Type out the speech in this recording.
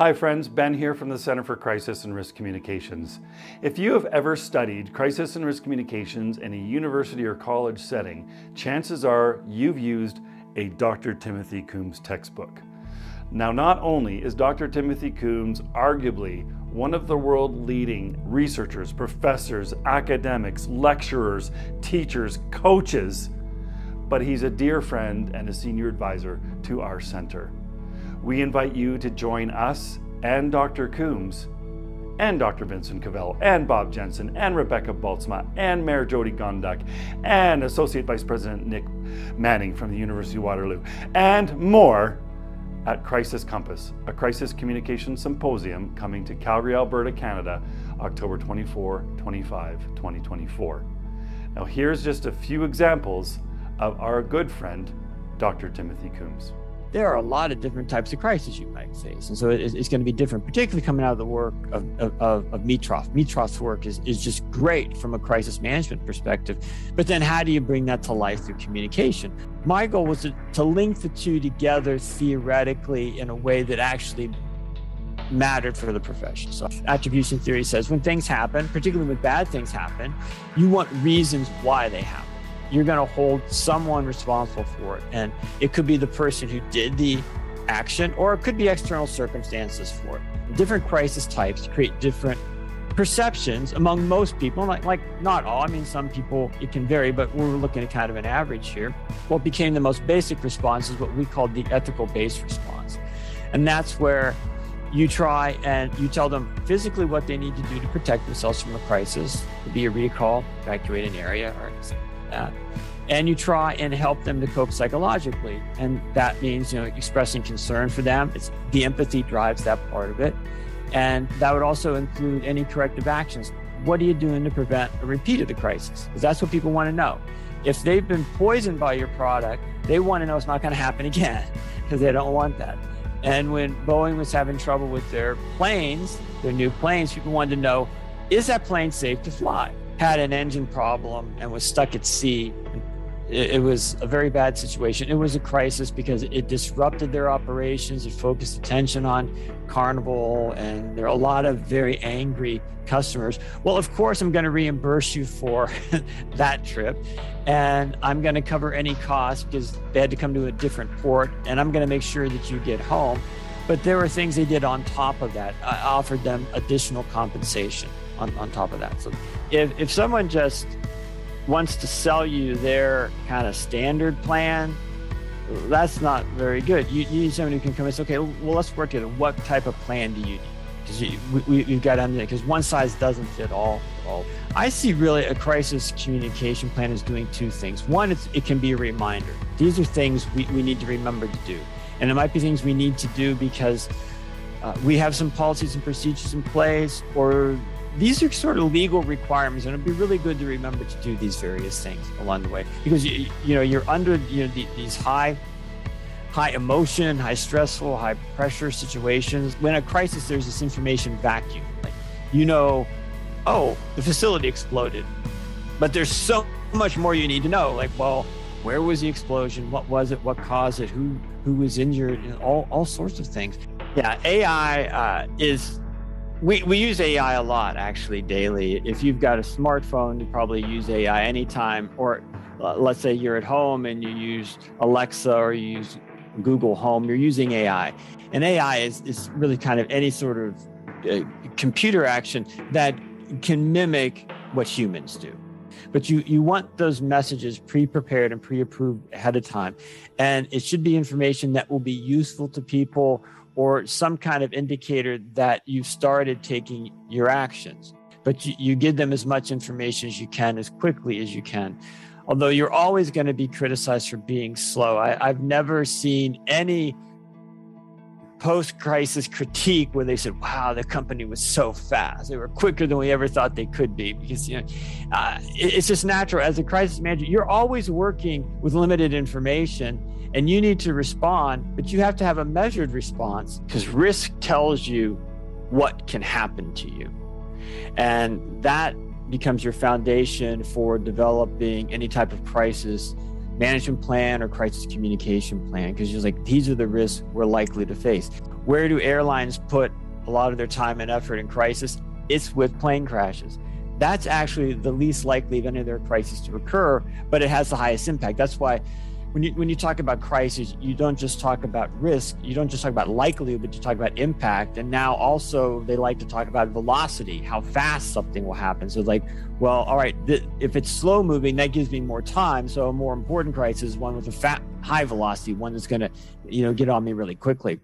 Hi friends, Ben here from the Center for Crisis and Risk Communications. If you have ever studied crisis and risk communications in a university or college setting, chances are you've used a Dr. Timothy Coombs textbook. Now, not only is Dr. Timothy Coombs arguably one of the world leading researchers, professors, academics, lecturers, teachers, coaches, but he's a dear friend and a senior advisor to our center. We invite you to join us and Dr. Coombs and Dr. Vincent Covello and Bob Jensen and Rebecca Baltzma and Mayor Jyoti Gondek and Associate Vice President Nick Manning from the University of Waterloo and more at Crisis Compass, a crisis communication symposium coming to Calgary, Alberta, Canada, October 24, 25, 2024. Now here's just a few examples of our good friend, Dr. Timothy Coombs there are a lot of different types of crises you might face. And so it's, going to be different, particularly coming out of the work of, of, of Mitroff. Mitroff's work is, is just great from a crisis management perspective. But then how do you bring that to life through communication? My goal was to, to link the two together theoretically in a way that actually mattered for the profession. So attribution theory says when things happen, particularly when bad things happen, you want reasons why they happen you're going to hold someone responsible for it. And it could be the person who did the action, or it could be external circumstances for it. Different crisis types create different perceptions among most people, like, like not all. I mean, some people it can vary, but we're looking at kind of an average here. What became the most basic response is what we called the ethical based response. And that's where you try and you tell them physically what they need to do to protect themselves from a crisis. Be a recall, evacuate an area, or that. And you try and help them to cope psychologically. And that means, you know, expressing concern for them. It's the empathy drives that part of it. And that would also include any corrective actions. What are you doing to prevent a repeat of the crisis? Because that's what people want to know. If they've been poisoned by your product, they want to know it's not going to happen again because they don't want that. And when Boeing was having trouble with their planes, their new planes, people wanted to know is that plane safe to fly? Had an engine problem and was stuck at sea. It, was a very bad situation. It was a crisis because it disrupted their operations. It focused attention on Carnival, and there are a lot of very angry customers. Well, of course, I'm going to reimburse you for that trip, and I'm going to cover any costs because they had to come to a different port, and I'm going to make sure that you get home. But there were things they did on top of that. I offered them additional compensation on, on top of that. So if, if someone just wants to sell you their kind of standard plan, that's not very good. You, you need someone who can come and say, okay, well, let's work together. What type of plan do you need? Because we, we, have got to understand, because one size doesn't fit all, all. I see really a crisis communication plan as doing two things. One, it can be a reminder. These are things we, we need to remember to do. And it might be things we need to do because uh, we have some policies and procedures in place, or these are sort of legal requirements, and it'd be really good to remember to do these various things along the way because you, you know you're under you know these high high emotion, high stressful, high pressure situations. When a crisis, there's this information vacuum. Like you know, oh, the facility exploded, but there's so much more you need to know. Like, well, where was the explosion? What was it? What caused it? Who who was injured? all all sorts of things. Yeah, AI uh, is we, we use AI a lot actually daily. If you've got a smartphone, you probably use AI anytime. Or uh, let's say you're at home and you use Alexa or you use Google Home, you're using AI. And AI is, is really kind of any sort of uh, computer action that can mimic what humans do. But you, you want those messages pre prepared and pre approved ahead of time. And it should be information that will be useful to people or some kind of indicator that you've started taking your actions. But you, you give them as much information as you can, as quickly as you can. Although you're always going to be criticized for being slow. I, I've never seen any post crisis critique where they said, wow, the company was so fast. They were quicker than we ever thought they could be. Because, you know, uh, it, it's just natural. As a crisis manager, you're always working with limited information and you need to respond, but you have to have a measured response because risk tells you what can happen to you. And that becomes your foundation for developing any type of crisis management plan or crisis communication plan because you're like, these are the risks we're likely to face. Where do airlines put a lot of their time and effort in crisis? It's with plane crashes. That's actually the least likely of any of their crises to occur, but it has the highest impact. That's why when you when you talk about crisis, you don't just talk about risk, you don't just talk about likelihood, but you talk about impact. And now also they like to talk about velocity, how fast something will happen. So like, well, all right, th- if it's slow moving, that gives me more time. So a more important crisis one with a fat high velocity, one that's going to, you know, get on me really quickly.